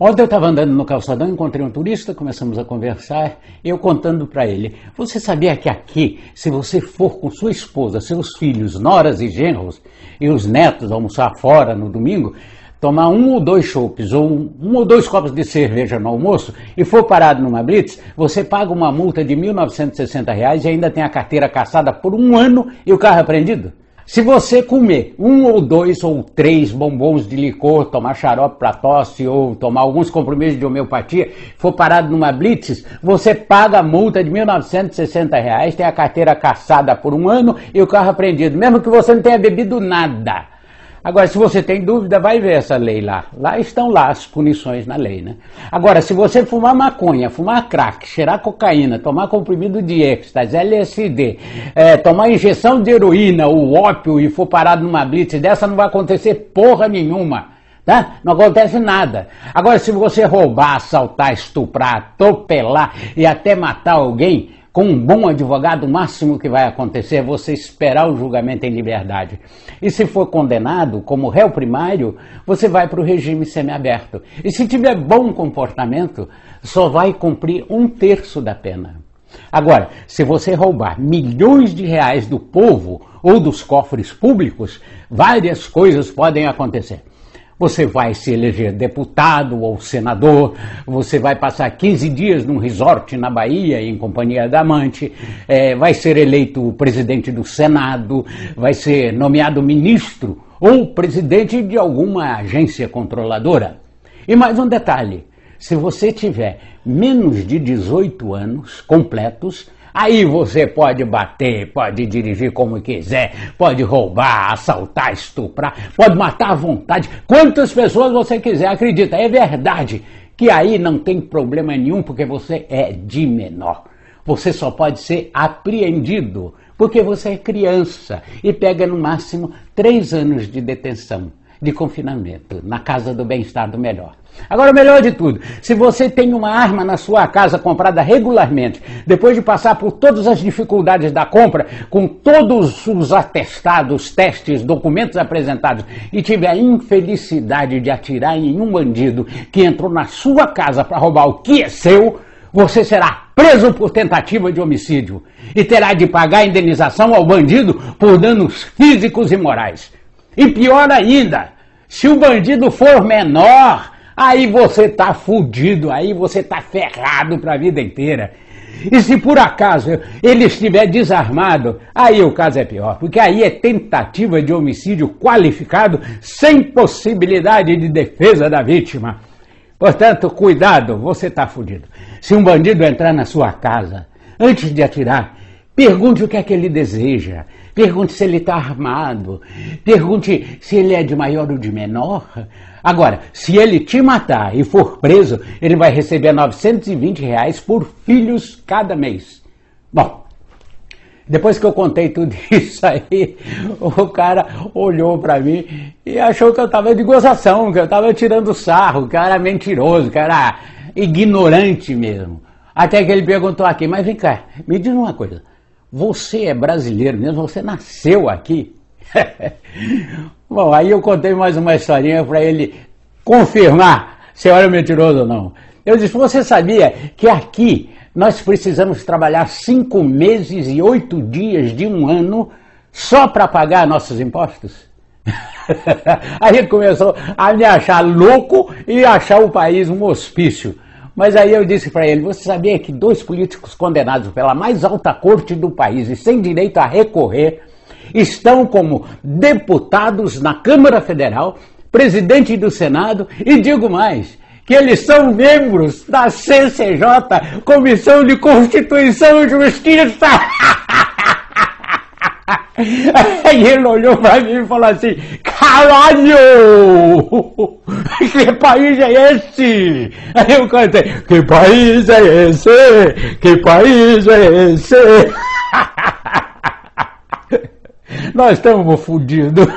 Ontem eu estava andando no calçadão, encontrei um turista, começamos a conversar, eu contando para ele: Você sabia que aqui, se você for com sua esposa, seus filhos, noras e genros e os netos almoçar fora no domingo, tomar um ou dois chopes ou um, ou dois copos de cerveja no almoço e for parado numa blitz, você paga uma multa de R$ 1.960 e ainda tem a carteira caçada por um ano e o carro apreendido? Se você comer um ou dois ou três bombons de licor, tomar xarope para tosse ou tomar alguns compromissos de homeopatia, for parado numa blitz, você paga a multa de R$ 1.960, tem a carteira caçada por um ano e o carro apreendido, mesmo que você não tenha bebido nada. Agora, se você tem dúvida, vai ver essa lei lá. Lá estão lá as punições na lei, né? Agora, se você fumar maconha, fumar crack, cheirar cocaína, tomar comprimido de êxtase, LSD, é, tomar injeção de heroína, o ópio e for parado numa blitz dessa, não vai acontecer porra nenhuma. Tá? Não acontece nada. Agora, se você roubar, assaltar, estuprar, atropelar e até matar alguém, com um bom advogado, o máximo que vai acontecer é você esperar o julgamento em liberdade. E se for condenado como réu primário, você vai para o regime semiaberto. E se tiver bom comportamento, só vai cumprir um terço da pena. Agora, se você roubar milhões de reais do povo ou dos cofres públicos, várias coisas podem acontecer. Você vai se eleger deputado ou senador, você vai passar 15 dias num resort na Bahia em companhia da amante, é, vai ser eleito presidente do Senado, vai ser nomeado ministro ou presidente de alguma agência controladora. E mais um detalhe: se você tiver menos de 18 anos completos, Aí você pode bater, pode dirigir como quiser, pode roubar, assaltar, estuprar, pode matar à vontade, quantas pessoas você quiser, acredita, é verdade que aí não tem problema nenhum porque você é de menor. Você só pode ser apreendido porque você é criança e pega no máximo três anos de detenção de confinamento na casa do bem-estar do melhor. Agora, o melhor de tudo, se você tem uma arma na sua casa comprada regularmente, depois de passar por todas as dificuldades da compra, com todos os atestados, testes, documentos apresentados, e tiver a infelicidade de atirar em um bandido que entrou na sua casa para roubar o que é seu, você será preso por tentativa de homicídio e terá de pagar indenização ao bandido por danos físicos e morais. E pior ainda, se o bandido for menor, aí você tá fudido, aí você tá ferrado para a vida inteira. E se por acaso ele estiver desarmado, aí o caso é pior, porque aí é tentativa de homicídio qualificado sem possibilidade de defesa da vítima. Portanto, cuidado, você está fudido. Se um bandido entrar na sua casa, antes de atirar, Pergunte o que é que ele deseja. Pergunte se ele está armado. Pergunte se ele é de maior ou de menor. Agora, se ele te matar e for preso, ele vai receber 920 reais por filhos cada mês. Bom, depois que eu contei tudo isso aí, o cara olhou para mim e achou que eu estava de gozação, que eu estava tirando sarro, que eu era mentiroso, que eu era ignorante mesmo. Até que ele perguntou aqui, mas vem cá, me diz uma coisa. Você é brasileiro mesmo? Você nasceu aqui? Bom, aí eu contei mais uma historinha para ele confirmar se eu era mentiroso ou não. Eu disse: Você sabia que aqui nós precisamos trabalhar cinco meses e oito dias de um ano só para pagar nossos impostos? aí ele começou a me achar louco e achar o país um hospício. Mas aí eu disse para ele: você sabia que dois políticos condenados pela mais alta corte do país e sem direito a recorrer estão como deputados na Câmara Federal, presidente do Senado e digo mais. Que eles são membros da CCJ, Comissão de Constituição e Justiça. Aí ele olhou para mim e falou assim: Caralho! Que país é esse? Aí eu cantei: Que país é esse? Que país é esse? Nós estamos fodidos.